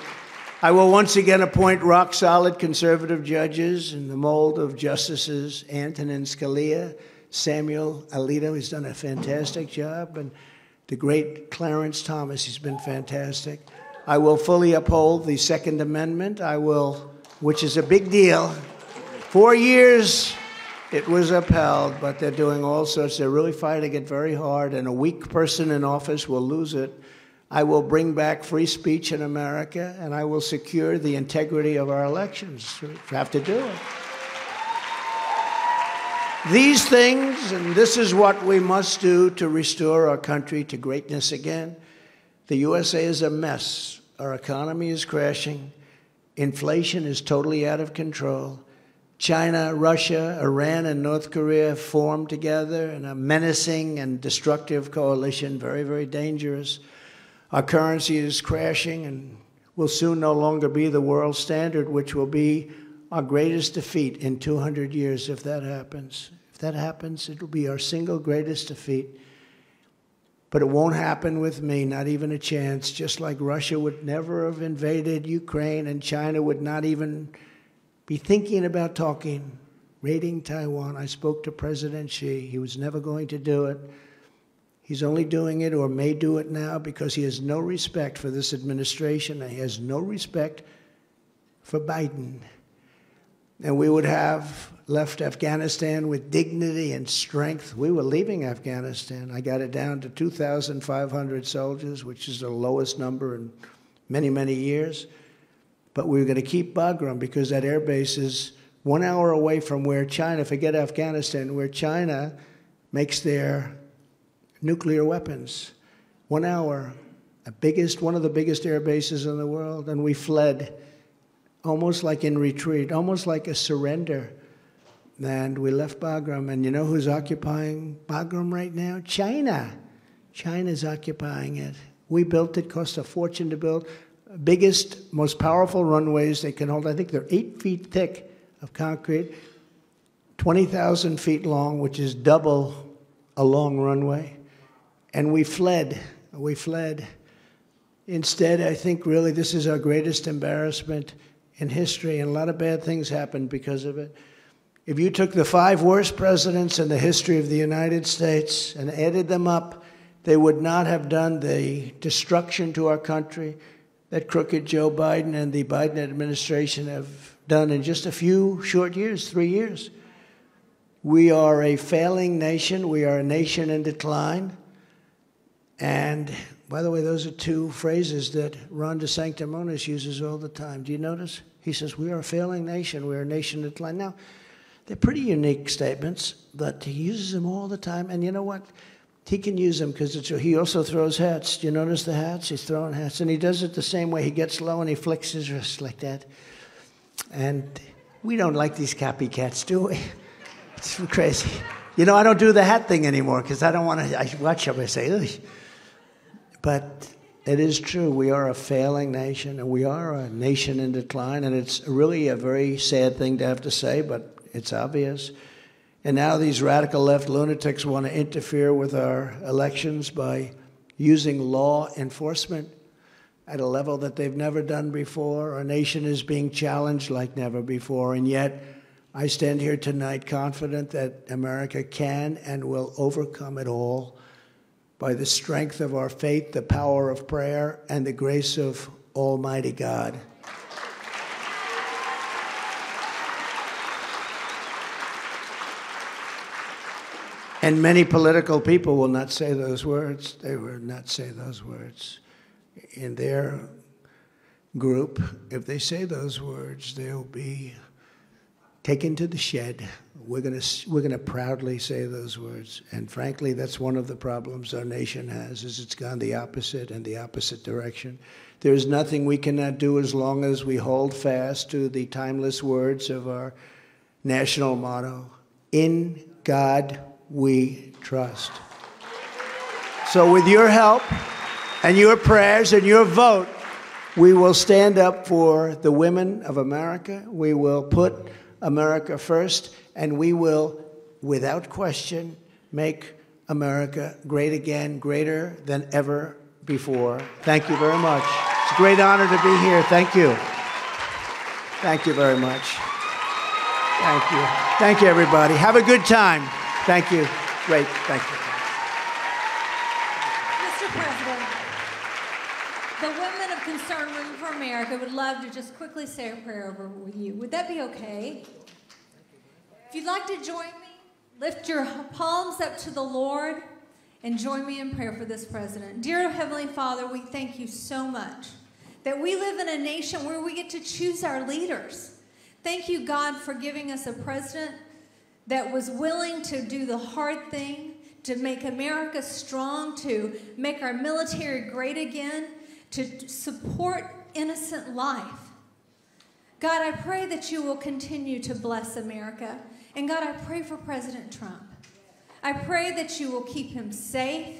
I will once again appoint rock solid conservative judges in the mold of Justices Antonin Scalia, Samuel Alito, who's done a fantastic job, and the great Clarence Thomas, he's been fantastic. I will fully uphold the Second Amendment. I will, which is a big deal. Four years it was upheld, but they're doing all sorts. They're really fighting it very hard, and a weak person in office will lose it. I will bring back free speech in America, and I will secure the integrity of our elections. We have to do it. These things, and this is what we must do to restore our country to greatness again. The USA is a mess. Our economy is crashing. Inflation is totally out of control. China, Russia, Iran, and North Korea formed together in a menacing and destructive coalition, very, very dangerous. Our currency is crashing and will soon no longer be the world standard, which will be our greatest defeat in 200 years if that happens. If that happens, it will be our single greatest defeat. But it won't happen with me, not even a chance. Just like Russia would never have invaded Ukraine and China would not even be thinking about talking, raiding Taiwan. I spoke to President Xi. He was never going to do it. He's only doing it or may do it now because he has no respect for this administration and he has no respect for Biden. And we would have left Afghanistan with dignity and strength. We were leaving Afghanistan. I got it down to 2,500 soldiers, which is the lowest number in many, many years. But we were going to keep Bagram because that air base is one hour away from where China, forget Afghanistan, where China makes their nuclear weapons. One hour, a biggest, one of the biggest air bases in the world, and we fled almost like in retreat, almost like a surrender and we left Bagram. And you know who's occupying Bagram right now? China. China's occupying it. We built it, cost a fortune to build. Biggest, most powerful runways they can hold. I think they're eight feet thick of concrete, 20,000 feet long, which is double a long runway. And we fled. We fled. Instead, I think really this is our greatest embarrassment in history, and a lot of bad things happened because of it. If you took the five worst presidents in the history of the United States and added them up, they would not have done the destruction to our country that crooked Joe Biden and the Biden administration have done in just a few short years, three years. We are a failing nation. We are a nation in decline. And by the way, those are two phrases that Ron DeSanctimonious uses all the time. Do you notice? He says, We are a failing nation. We are a nation in decline. Now, they're pretty unique statements, but he uses them all the time. And you know what? He can use them because it's he also throws hats. Do you notice the hats? He's throwing hats. And he does it the same way. He gets low and he flicks his wrist like that. And we don't like these copycats, do we? <laughs> It's crazy. You know, I don't do the hat thing anymore because I don't want to. I watch them. I say, Ugh. but it is true. We are a failing nation, and we are a nation in decline. And it's really a very sad thing to have to say, but it's obvious. And now these radical left lunatics want to interfere with our elections by using law enforcement at a level that they've never done before. Our nation is being challenged like never before. And yet, I stand here tonight confident that America can and will overcome it all by the strength of our faith, the power of prayer, and the grace of Almighty God. And many political people will not say those words. They will not say those words. In their group, if they say those words, they'll be taken to the shed. We're going to we're going to proudly say those words. And frankly, that's one of the problems our nation has is it's gone the opposite and the opposite direction. There's nothing we cannot do as long as we hold fast to the timeless words of our national motto, in God we trust. So with your help and your prayers and your vote, we will stand up for the women of America. We will put America first, and we will, without question, make America great again, greater than ever before. Thank you very much. It's a great honor to be here. Thank you. Thank you very much. Thank you. Thank you, everybody. Have a good time. Thank you. Great. Thank you. Mr. President, the women of Concern Women for America would love to just quickly say a prayer over with you. Would that be okay? If you'd like to join me, lift your palms up to the Lord and join me in prayer for this president. Dear Heavenly Father, we thank you so much that we live in a nation where we get to choose our leaders. Thank you, God, for giving us a president that was willing to do the hard thing, to make America strong, to make our military great again, to support innocent life. God, I pray that you will continue to bless America. And God, I pray for President Trump. I pray that you will keep him safe.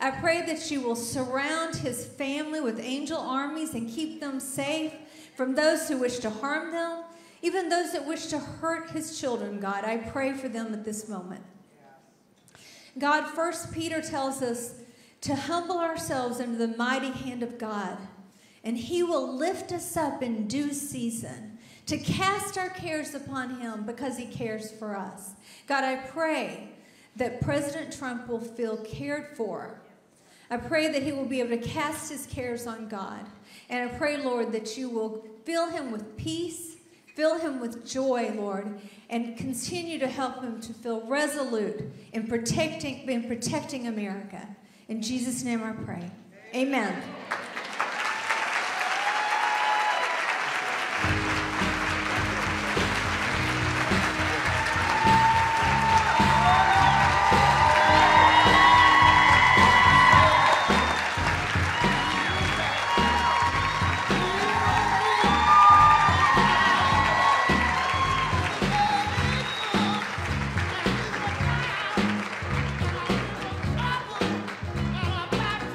I pray that you will surround his family with angel armies and keep them safe from those who wish to harm them, even those that wish to hurt his children, God. I pray for them at this moment. God, first Peter tells us to humble ourselves under the mighty hand of God, and he will lift us up in due season to cast our cares upon him because he cares for us. God, I pray that President Trump will feel cared for. I pray that he will be able to cast his cares on God. And I pray, Lord, that you will fill him with peace, fill him with joy, Lord, and continue to help him to feel resolute in protecting, in protecting America. In Jesus' name I pray. Amen.